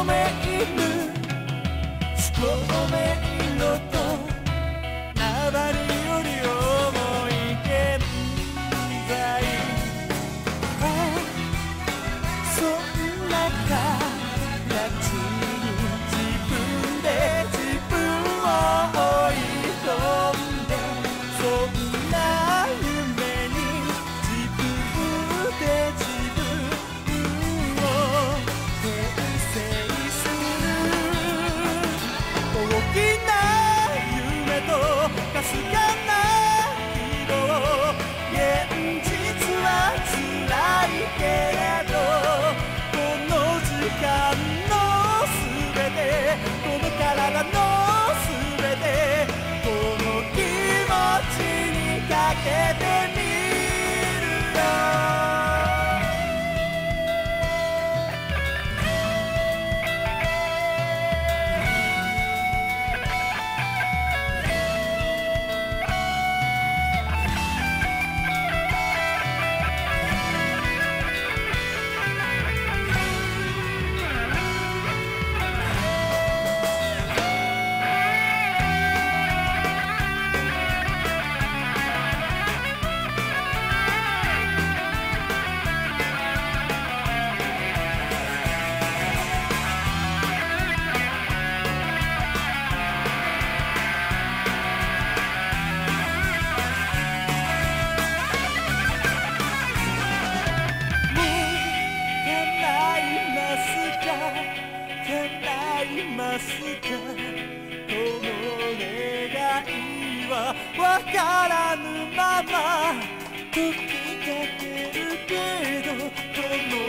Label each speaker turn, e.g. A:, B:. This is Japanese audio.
A: 透明ますか？この願いはわからぬまま。時かけるけどこの